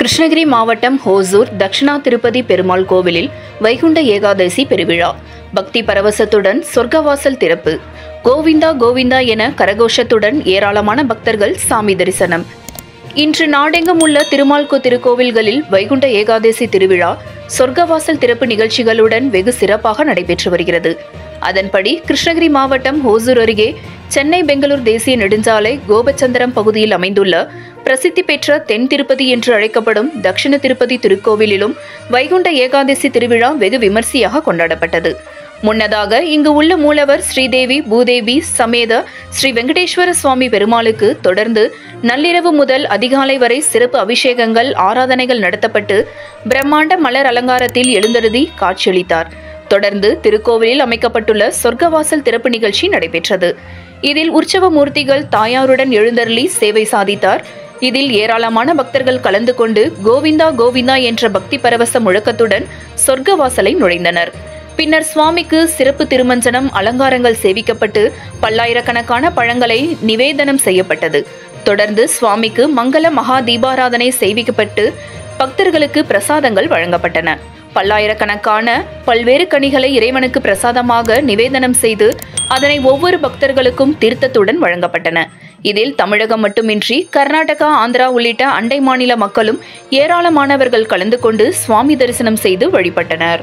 கிருஷ்ணகிரி மாவட்டம் ஹோசூர் தக்ஷணா திருப்பதி பெருமாள் கோவிலில் வைகுண்ட ஏகாதசி பெருவிழா. பக்தி பரவசத்துடன் சொர்க்கவாசல் திறப்பு. கோவிந்தா கோவிந்தா என கரகோஷத்துடன் ஏராளமான பக்தர்கள் சாமி தரிசனம். இன்று நாடெங்கும் உள்ள திருமால்கோ திருக்கோவில்களில் வைகுண்ட ஏகாதசி திருவிழா சொர்க்கவாசல் திறப்பு நிகழ்ச்சிகளுடன் வெகு சிறப்பாக நடைபெற்று வருகிறது. அதன்படி கிருஷ்ணகிரி மாவட்டம் ஹோசூர் அருகே சென்னை பெங்களூர் தேசிய நெடுஞ்சாலை கோபச்சந்திரம் பகுதியில் அமைந்துள்ள பிரசித்தி பெற்ற தென் திருப்பதி என்று அழைக்கப்படும் தட்சிண திருப்பதி திருக்கோவிலிலும் வைகுண்ட ஏகாதசி திருவிழா வெகு விமர்சையாக கொண்டாடப்பட்டது. முன்னதாக இங்கு உள்ள மூலவர் ஸ்ரீதேவி பூதேவி சமேத ஸ்ரீ வெங்கடேஸ்வர சுவாமி பெருமாளுக்கு தொடர்ந்து நள்ளிரவு முதல் அதிகாலை வரை சிறப்பு அபிஷேகங்கள் ஆராதனைகள் நடத்தப்பட்டு பிரம்மாண்ட மலர் அலங்காரத்தில் எழுந்தருதி காட்சியளித்தார். தொடர்ந்து திருக்கோவிலில் அமைக்கப்பட்டுள்ள சொர்க்கவாசல் திறப்பு நிகழ்ச்சி நடைபெற்றது. இதில் உற்சவ மூர்த்திகள் தாயாருடன் எழுந்தருளி சேவை சாதித்தார். இதில் ஏராளமான பக்தர்கள் கலந்து கொண்டு கோவிந்தா கோவிந்தா என்ற பக்தி பரவச முழக்கத்துடன் சொர்க்கவாசலை நுழைந்தனர். பின்னர் சுவாமிக்கு சிறப்பு திருமஞ்சனம் அலங்காரங்கள் சேவிக்கப்பட்டு பல்லாயிரக்கணக்கான பழங்களை நிவேதனம் செய்யப்பட்டது. தொடர்ந்து சுவாமிக்கு மங்கள மகா தீபாராதனை செய்விக்கப்பட்டு பக்தர்களுக்கு பிரசாதங்கள் வழங்கப்பட்டன. பல்லாயிரக்கணக்கான பல்வேறு கனிகளை இறைவனுக்கு பிரசாதமாக நிவேதனம் செய்து அதனை ஒவ்வொரு பக்தர்களுக்கும் தீர்த்தத்துடன் வழங்கப்பட்டன. இதில் தமிழகம் மட்டுமின்றி கர்நாடகா ஆந்திரா உள்ளிட்ட அண்டை மாநில மக்களும் ஏராளமானவர்கள் கலந்து கொண்டு சுவாமி தரிசனம் செய்து வழிபட்டனர்.